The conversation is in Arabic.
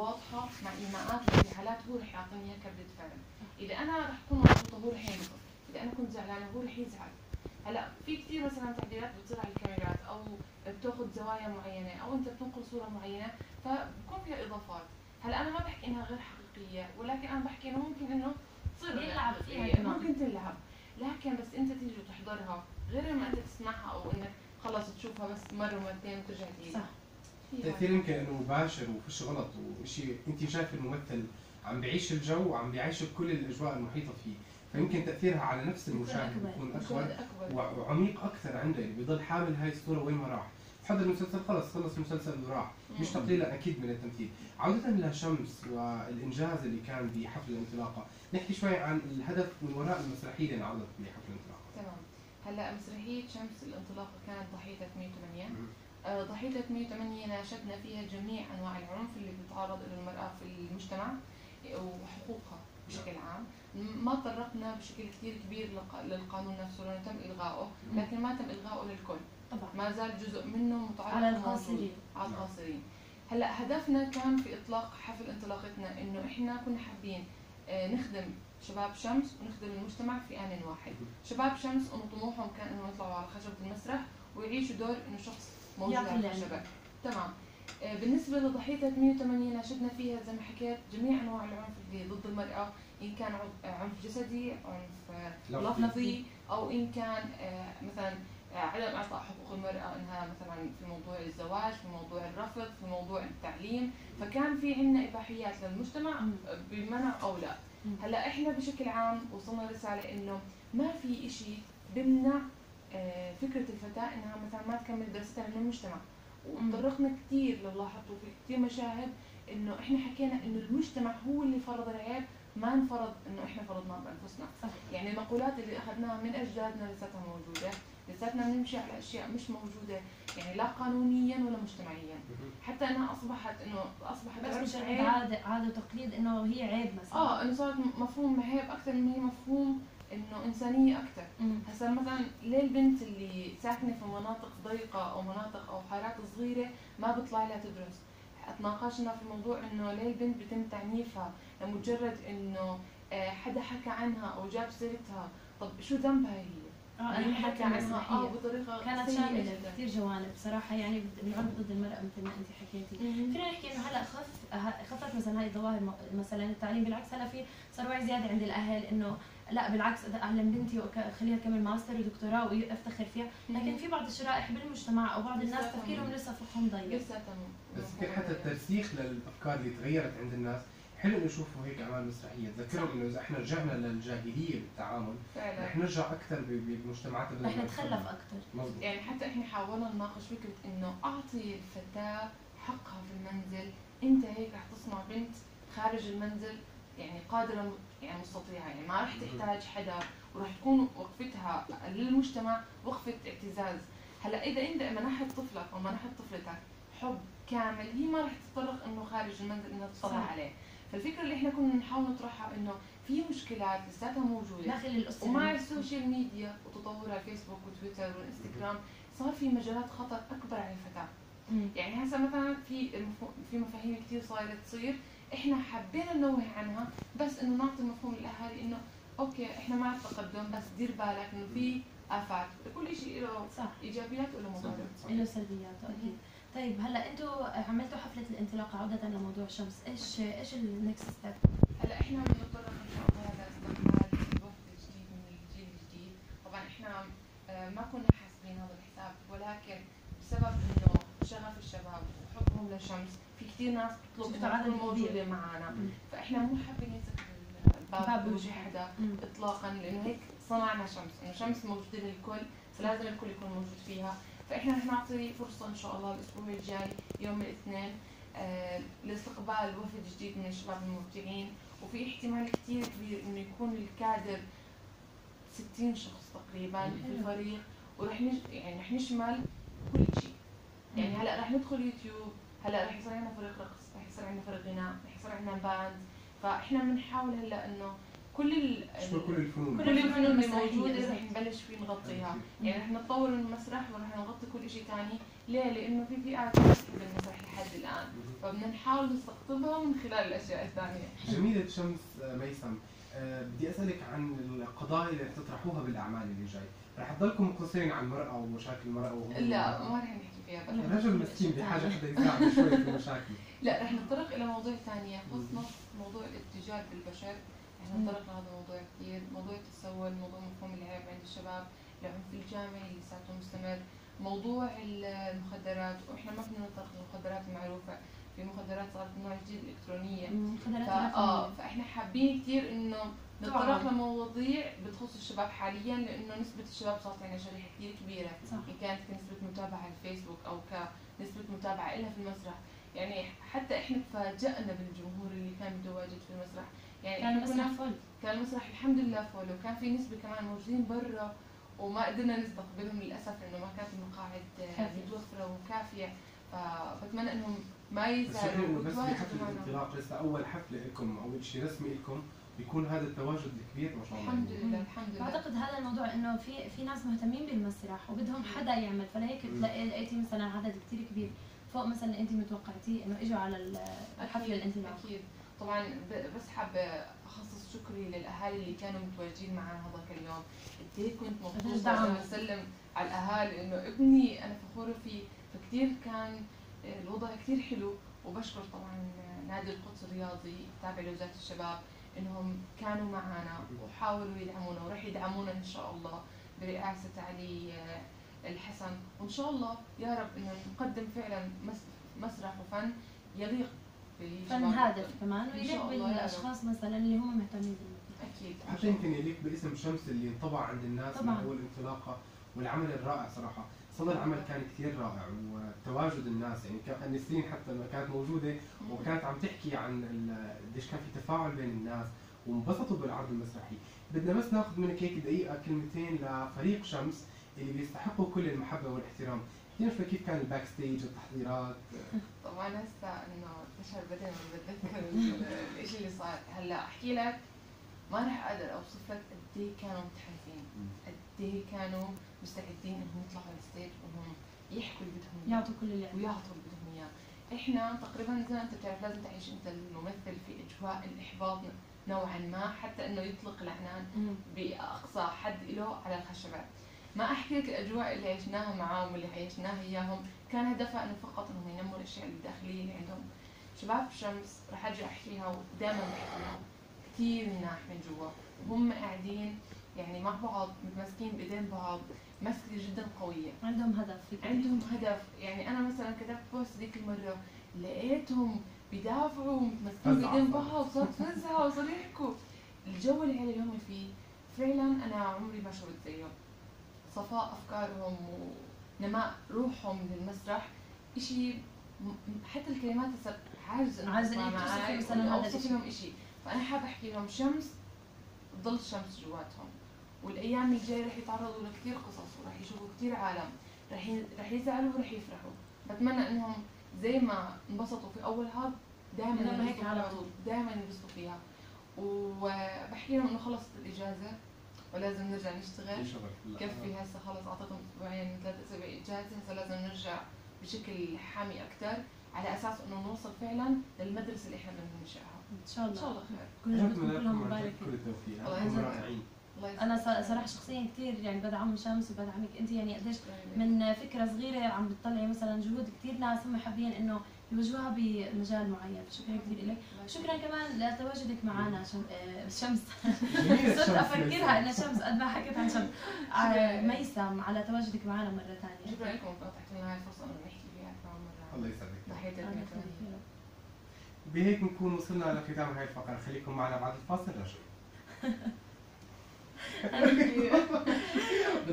واضحة مع ايماءات وانفعالات هو رح يعطيني إياها كردة فعل. إذا أنا رح أكون مبسوطة هو رح ينبسط. إذا أنا كنت زعلانة هو رح يزعل. هلأ في كثير مثلا تعديلات بتصير على الكاميرات أو بتأخذ زوايا معينة أو أنت بتنقل صورة معينة فبكون فيها إضافات. هلأ أنا ما بحكي إنها غير حقيقية ولكن أنا بحكي إنه ممكن إنه تصير يلعب فيها ممكن تلعب. لكن بس أنت تيجي وتحضرها غير ما أنت تسمعها أو إنك خلص تشوفها بس مرة ومرتين وترجع تعيدها تاثير يمكن انه مباشر وفيش غلط وشيء أنت شايف الممثل عم بيعيش الجو وعم بيعيش بكل الأجواء المحيطة فيه. فيمكن تأثيرها على نفس المشاهد أكبر. بيكون مشاهد أكبر وع- وعميق أكثر عنده. يعني بيضل حامل هاي الصورة وين ما راح. حضر المسلسل خلص خلص المسلسل وراح. مش. تقليلا أكيد من التمثيل. عودة لشمس والإنجاز اللي كان بحفل الانطلاقة. نحكي شوي عن الهدف من وراء المسرحية اللي انعرضت بحفل الانطلاقة. تمام. هلأ مسرحية شمس الانطلاقة كانت ضحيه 308 آه، ضحيه 308 ناشدنا فيها جميع أنواع العنف اللي بتتعرض له المرأة في المجتمع وحقوقها بشكل عام. ما تطرقنا بشكل كثير كبير لق- للقانون نفسه لأنه تم الغائه لكن ما تم الغائه للكل. طبعا. ما زال جزء منه متعلق على. القاصرين. على القاصرين. هلأ هدفنا كان في إطلاق حفل انطلاقتنا إنه إحنا كنا حابين آه، نخدم شباب شمس ونخدم المجتمع في آن واحد. شباب شمس انه طموحهم كان إنه يطلعوا على خشبة المسرح ويعيشوا دور إنه شخص موجود يعطي على اللي الخشبه تمام آه، بالنسبة لضحية 308 ناشدنا فيها زي ما حكيت جميع أنواع العنف اللي ضد المرأة إن كان عنف- عنف جسدي عنف لفظي. أو إن كان آه، مثلا آه، عدم إعطاء حقوق المرأة إنها مثلا في موضوع الزواج في موضوع الرفض في موضوع التعليم فكان في عندنا إباحيات للمجتمع. بمنع أو لا. هلأ إحنا بشكل عام وصلنا رسالة إنه ما في إشي بمنع فكرة الفتاة إنها مثلا ما تكمل دراستها من المجتمع وتطرقنا كثير لو لاحظتوا في كثير مشاهد إنه إحنا حكينا إنه المجتمع هو اللي فرض العيب ما انفرض إنه إحنا فرضناه بأنفسنا. صح يعني المقولات اللي أخذناها من أجدادنا لساتها موجودة لساتنا بنمشي على أشياء مش موجودة يعني لا قانونيا ولا مجتمعيا. حتى إنها أصبحت إنه أصبحت بس مش عيب. عادة عادة وتقليد إنه هي عيب مثلا. آه إنه صارت مفهوم عيب أكثر من هي مفهوم إنه إنسانية أكثر. هسا مثلا ليه البنت اللي ساكنة في مناطق ضيقة أو مناطق أو حارات صغيرة ما بيطلع لها تدرس تناقشنا في موضوع إنه ليه البنت بيتم تعنيفها لمجرد إنه آه، حدا حكى عنها أو جاب سيرتها طب شو ذنبها هي؟ آه يعني حكى عنها آه بطريقة كانت جداً. كثير جوانب صراحة يعني العنف ضد المرأة مثل ما انت حكيتي. فينا نحكي إنه هلأ خف خفت مثلا هاي الظواهر مثلا التعليم بالعكس هلأ في صار وعي زيادة عند الأهل إنه لا بالعكس اذا اعلم بنتي وخليها تكمل ماستر ودكتوراه وافتخر فيها. لكن في بعض الشرائح بالمجتمع أو بعض الناس تفكيرهم لسه فقهم ضيق. لسه تمام. بس يمكن حتى الترسيخ للأفكار اللي تغيرت عند الناس. حلو إنه يشوفوا هيك أعمال مسرحية. تذكرهم إنه إذا إحنا رجعنا للجاهلية بالتعامل فعلا. رح نرجع أكثر ب- ب- بمجتمعاتنا بدل رح نتخلف. أكثر مظبوط. يعني حتى إحنا حاولنا نناقش فكرة إنه أعطي الفتاة حقها في المنزل. أنت هيك رح تصنع بنت خارج المنزل يعني قادرة يعني مستطيعه يعني ما رح تحتاج حدا ورح تكون وقفتها للمجتمع وقفة اعتزاز. هلا إذا أنت منحت طفلك أو منحت طفلتك حب كامل هي ما رح تتطرق إنه خارج المنزل انها تطلع. عليه. فالفكرة اللي إحنا كنا نحاول نطرحها إنه في مشكلات لساتها موجودة. داخل الأسرة. ومع ال social media وتطورها الفيسبوك وتويتر والانستغرام صار في مجالات خطر أكبر على الفتاة. يعني هسه مثلا في في مفاهيم كثير صايرة تصير. إحنا حبينا ننوه عنها بس إنه نعطي مفهوم للاهالي إنه okay إحنا مع التقدم بس دير بالك إنه في آفات. كل شيء له صح. إيجابيات وله صح. له سلبياته أكيد طيب هلأ أنتم عملتوا حفلة الانطلاقة عودة لموضوع شمس. إيش إيش ال next step هلأ إحنا بنتطرق إن شاء الله لاستقبال الوفد الجديد من الجيل الجديد، طبعا إحنا آه، ما كنا حاسبين هذا الحساب ولكن بسبب إنه شغف الشباب وحبهم للشمس في كثير ناس بتطلب كبير. موجودة معنا. فإحنا مو حابين نسكر باب الباب بوجه حدا. اطلاقا لأنه هيك صنعنا شمس، إنه شمس موجودة للكل فلازم الكل يكون موجود فيها، فإحنا رح نعطي فرصة إن شاء الله الأسبوع الجاي يوم الاثنين آه، لاستقبال وفد جديد من الشباب المبدعين وفي احتمال كثير كبير إنه يكون الكادر 60 شخص تقريبا في. الفريق ورح نج... يعني رح نشمل كل شيء يعني هلا رح ندخل يوتيوب هلا رح يصير عندنا فريق رقص رح يصير عندنا فريق غناء رح يصير عندنا band فإحنا بنحاول هلا إنه كل ال كل الفنون كل الفنون اللي موجوده. رح نبلش فيه نغطيها يعني رح نتطور من المسرح ورح نغطي كل شيء ثاني ليه؟ لإنه في فئات بالمسرح لحد الآن. فبدنا نحاول نستقطبها من خلال الأشياء الثانية. جميلة شمس ميسم. بدي أسألك عن القضايا اللي رح تطرحوها بالأعمال اللي جاي. رح تضلكم مقتصرين على المرأة ومشاكل المرأة وهموم لا؟ ما رح نحكي فيها. الرجل مسكين بحاجة حدا يساعده شوي في المشاكل لا رح نتطرق إلى مواضيع ثانية يخص نص موضوع الاتجاه بالبشر. رح. نتطرق لهذا الموضوع كثير موضوع التسول موضوع مفهوم العيب عند الشباب العنف الجامعي اللي لساته مستمر. موضوع المخدرات. وإحنا ما بدنا نتطرق للمخدرات المعروفة. في مخدرات صارت نوع جديد الالكترونيه خدرات فا آه. فإحنا حابين كثير إنه نتطرق. لمواضيع بتخص الشباب حاليا لأنه نسبة الشباب صارت عندنا شريحة كثير كبيرة. صح. إن كانت كنسبة متابعة على الفيسبوك أو كنسبة متابعة لها في المسرح. يعني حتى إحنا تفاجئنا بالجمهور اللي كان متواجد في المسرح. يعني كان إحنا كنا- مسرح فل. كان المسرح الحمد لله فول وكان في نسبة كمان موجودين برا وما قدرنا نستقبلهم للأسف لأنه ما كانت المقاعد. متوفرة وكافية. فبتمنى إنهم ما يزعلوا بس بحفل معنا. الانطلاق لسه أول حفله لكم أو شيء رسمي لكم بيكون هذا التواجد الكبير ما شاء الله. الحمد. لله الحمد لله. بعتقد هذا الموضوع إنه في في ناس مهتمين بالمسرح وبدهم حدا يعمل فلهيك. بتلاقي لقيتي مثلا عدد كثير كبير. فوق مثلا اللي انت متوقعتيه إنه إجوا على ال- الحفله أكيد، الانطلاق؟ أكيد. طبعا بس حابه أخصص شكري للأهالي اللي كانوا متواجدين معنا هذاك اليوم. قد إيه كنت مبسوطة أسلم على الأهالي إنه ابني أنا فخورة فيه. فكتير كان الوضع كتير حلو وبشكر طبعا نادي القدس الرياضي التابع لوزارة الشباب إنهم كانوا معنا وحاولوا يدعمونا ورح يدعمونا إن شاء الله برئاسة علي آه، الحسن وإن شاء الله يا رب إنه نقدم فعلا مس- مسرح وفن يليق فن هادف. كمان ويليق. بالأشخاص مثلا اللي هم مهتمين أكيد حتى يمكن يليق باسم شمس اللي انطبع عند الناس من طبعاً. أول انطلاقة والعمل الرائع صراحة. صدى العمل كان كثير رائع وتواجد الناس يعني كان نسرين حتى لما كانت موجودة وكانت عم تحكي عن قديش كان في تفاعل بين الناس وانبسطوا بالعرض المسرحي. بدنا بس ناخذ منك هيك دقيقة كلمتين لفريق شمس اللي بيستحقوا كل المحبة والاحترام. شوي كيف كان ال backstage التحضيرات طبعا هسه إنه تشعر بعدين لما بتذكر ال- الإشي اللي صار هلأ أحكي لك ما راح أقدر أوصف لك قد إيه كانوا متحمسين قد إيه كانوا مستعدين إنهم يطلعوا على ال stage وإنهم يحكوا اللي بدهم. يعطوا كل اللي ويعطوا اللي بدهم إياه. إحنا تقريبا زي ما أنت بتعرف لازم تعيش أنت الممثل في أجواء الإحباط نوعا ما حتى إنه يطلق العنان. بأقصى حد له على الخشبات ما أحكي لك الأجواء اللي عشناها معاهم واللي عيشناها إياهم. كان هدفها إنه فقط إنهم ينموا الأشياء الداخلية اللي عندهم. شباب شمس رح ارجع أحكيها ودائما بحكيها. كثير مناح من جوا. وهم قاعدين يعني مع بعض متماسكين بايدين بعض مسكة جدا قوية. عندهم هدف عندهم هدف. يعني أنا مثلا كتبت بوست ذيك المرة لقيتهم بيدافعوا متمسكين فزعة. بايدين بعض صارت فزعة وصاروا يحكوا الجو العالي اللي هم فيه فعلا أنا عمري ما شفت زيه صفاء أفكارهم ونماء روحهم للمسرح شيء حتى الكلمات هسه عاجزة أوصفها إنك توصفي مثلاً هذا أوصف الإشي. لهم شيء فأنا حابة أحكي لهم شمس تضل شمس جواتهم. والأيام الجاية رح يتعرضوا لكثير قصص ورح يشوفوا كثير عالم. رح رح يزعلوا ورح يفرحوا. بتمنى إنهم زي ما انبسطوا في أول هاب دائما هيك ينبسطوا على طول. دائما ينبسطوا فيها. وبحكي لهم إنه خلصت الإجازة ولازم نرجع نشتغل. كفي. هسه خلص أعطيتهم أسبوعين ثلاث أسابيع إجازة. هسه لازم نرجع بشكل حامي أكثر على أساس إنه نوصل فعلا للمدرسة اللي إحنا بدنا ننشئها إن شاء إن الله شاء الله خير. كل جهدكم كلهم مبارك كل التوفيق أنا صراحة شخصيا كثير يعني بدعم شمس وبدعمك أنت يعني قديش من فكرة صغيرة عم بتطلعي مثلا جهود كثير ناس هم حابين إنه يوجهوها بمجال معين. فشكرا كثير لك شكرا كمان لتواجدك معنا. آه، شمس. صرت أفكرها. انها شمس قد ما حكيت عن شمس. آه، ميسم على تواجدك معنا مرة ثانية. شكرا لكم فتحتوا لنا هاي الفرصة إنه نحكي فيها كمان مرة. الله يسعدك. تحيه الله البيت يخليك يا رب. بهيك نكون وصلنا لختام هاي الفقرة. خليكم معنا بعد الفاصل. رجع